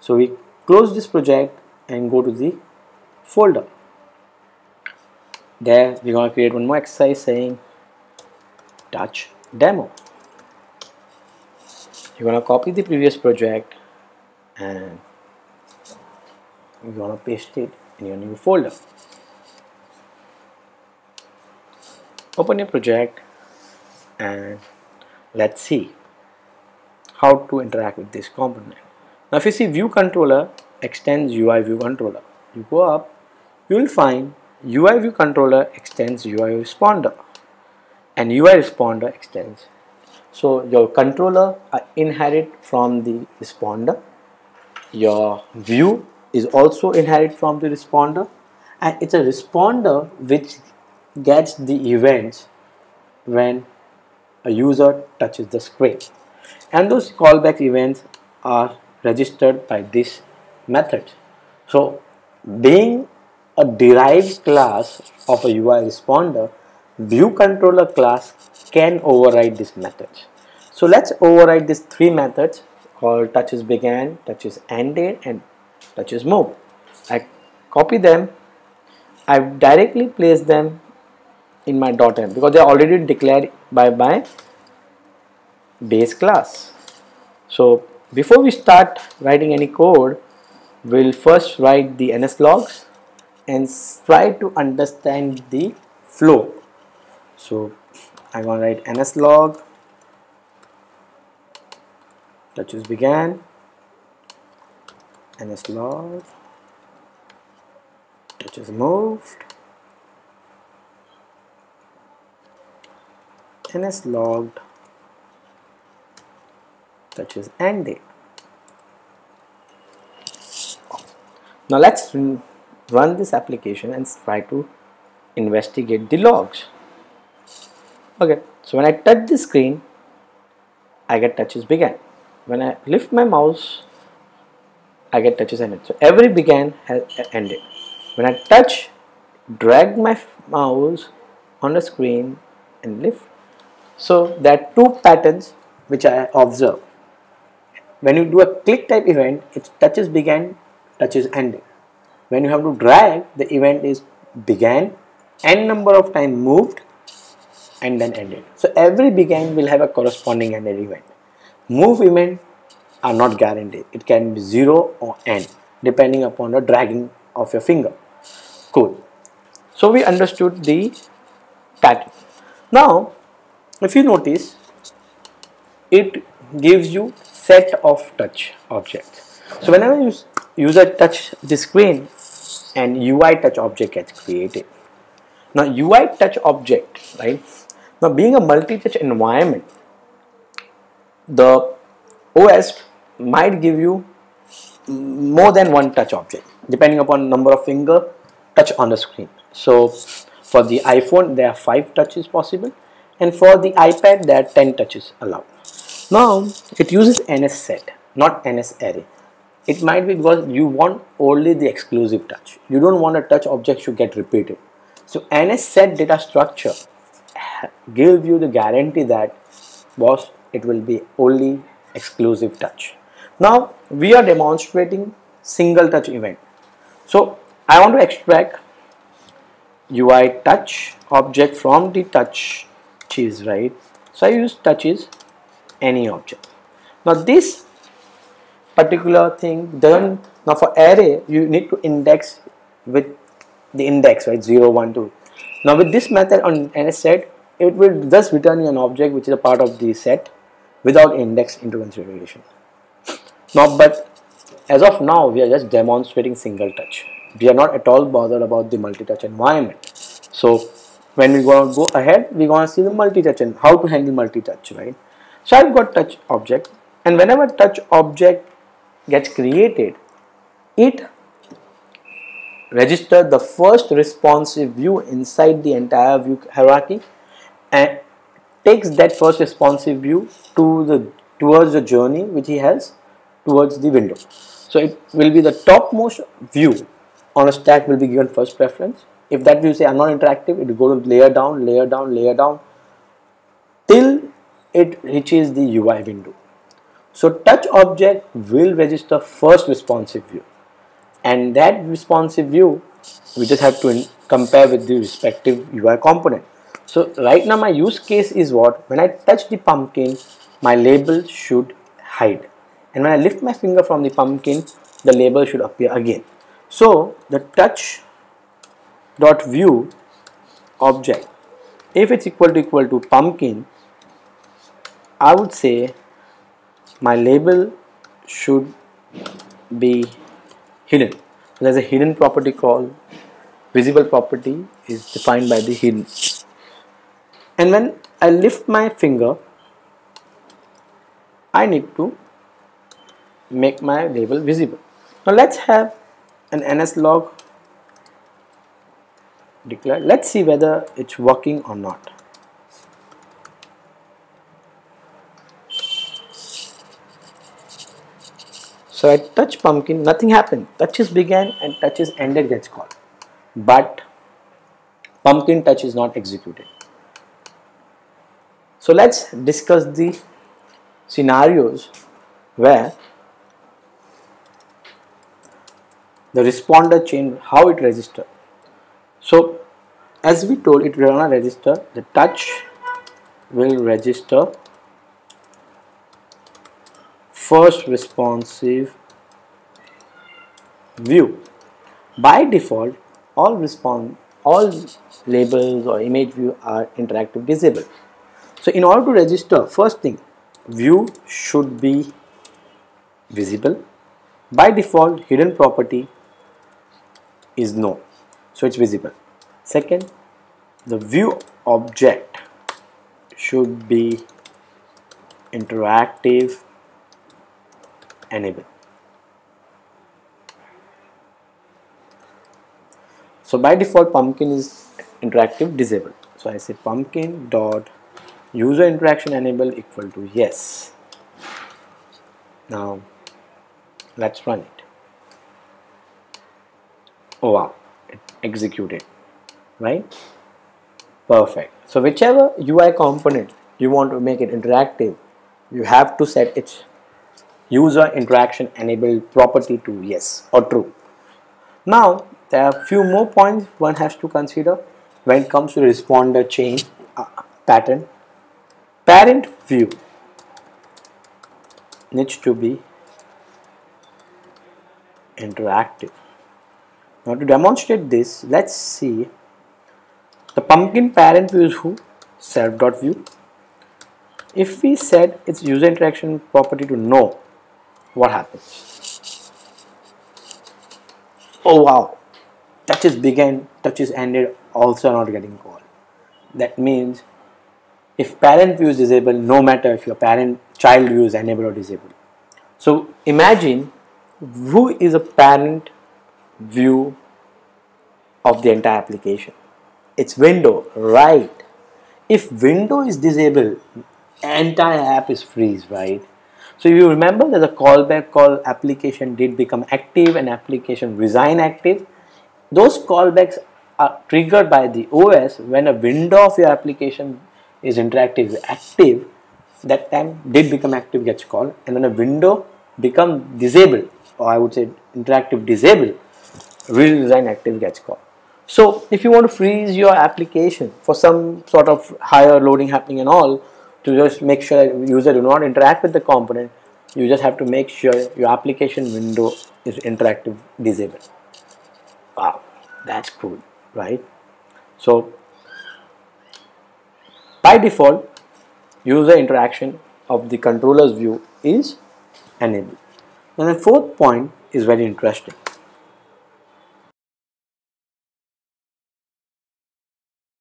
so we close this project and go to the folder. There we're going to create one more exercise saying touch demo. You're going to copy the previous project and you're going to paste it in your new folder. Open your project and let's see how to interact with this component now if you see view controller extends UI view controller. You go up you will find UI view controller extends UI responder. And UI responder extends. So your controller inherit from the responder. Your view is also inherit from the responder. And it's a responder which gets the events when a user touches the screen. And those callback events are registered by this method. So being a derived class of a UI responder view controller class can override this method. So let's override these three methods called touches began touches ended and touches move. I copy them. I directly place them in my .m because they are already declared by my base class. So before we start writing any code, we'll first write the ns logs and try to understand the flow. So I'm gonna write ns log. Touches began. Ns log. Touches moved. Ns logged such as ended. Now let's run this application and try to investigate the logs. Okay, so when I touch the screen, I get touches began. When I lift my mouse, I get touches ended. So every began has uh, ended. When I touch, drag my mouse on the screen and lift so there are two patterns which I observe. When you do a click type event, it touches began, touches ended. When you have to drag, the event is began, n number of time moved, and then ended. So every began will have a corresponding ended event. Move event are not guaranteed. It can be 0 or n depending upon the dragging of your finger. Cool. So we understood the pattern. Now if you notice it gives you set of touch objects so whenever you user touch the screen and UI touch object gets created. Now UI touch object right? Now being a multi-touch environment the OS might give you more than one touch object depending upon number of finger touch on the screen. So for the iPhone there are five touches possible and for the iPad there are 10 touches allowed. Now it uses NS set not NS array. It might be because you want only the exclusive touch. You don't want a touch object to get repeated. So NS set data structure gives you the guarantee that boss it will be only exclusive touch. Now we are demonstrating single touch event. So I want to extract UI touch object from the touch touches right so I use touches any object. Now this particular thing doesn't now for array you need to index with the index right? 0 1 2 now with this method on NS set it will just return you an object which is a part of the set without index into consideration. Now but as of now we are just demonstrating single touch. We are not at all bothered about the multi-touch environment. So when we to go ahead we're to see the multi-touch and how to handle multi-touch right so I've got touch object and whenever touch object gets created it register the first responsive view inside the entire view hierarchy and takes that first responsive view to the towards the journey which he has towards the window. So it will be the topmost view on a stack will be given first preference. If that view say I'm not interactive, it will go to layer down, layer down, layer down it reaches the UI window. So touch object will register first responsive view and that responsive view we just have to compare with the respective UI component. So right now my use case is what when I touch the pumpkin my label should hide and when I lift my finger from the pumpkin the label should appear again. So the touch dot view object if it's equal to equal to pumpkin I would say my label should be hidden. There's a hidden property called visible property is defined by the hidden. And when I lift my finger, I need to make my label visible. Now let's have an NS log declared. Let's see whether it's working or not. So I touch pumpkin, nothing happened. Touches began and touches ended gets called. But pumpkin touch is not executed. So let's discuss the scenarios where the responder chain, how it register. So as we told it will not register, the touch will register first responsive view. By default, all response, all labels or image view are interactive disabled. So in order to register, first thing, view should be visible. By default, hidden property is no, so it's visible. Second, the view object should be interactive enable. So by default pumpkin is interactive disabled. So I say pumpkin dot user interaction enable equal to yes. Now let's run it. Oh wow, it executed, right? Perfect. So whichever UI component you want to make it interactive, you have to set its user interaction enabled property to yes or true. Now there are few more points one has to consider when it comes to responder chain uh, pattern. Parent view needs to be interactive. Now to demonstrate this, let's see the pumpkin parent view is who? Self.view. If we set its user interaction property to no, what happens? Oh wow, touches began, touches ended also not getting called. That means if parent view is disabled, no matter if your parent child view is enabled or disabled. So imagine who is a parent view of the entire application. It's window, right? If window is disabled, entire app is freeze, right? So if you remember there's a callback called application did become active and application resign active. Those callbacks are triggered by the OS when a window of your application is interactive active that time did become active gets called and when a window become disabled or I would say interactive disabled resign active gets called. So if you want to freeze your application for some sort of higher loading happening and all to just make sure user do not interact with the component you just have to make sure your application window is interactive disabled. Wow that's cool right? So by default user interaction of the controller's view is enabled. And the fourth point is very interesting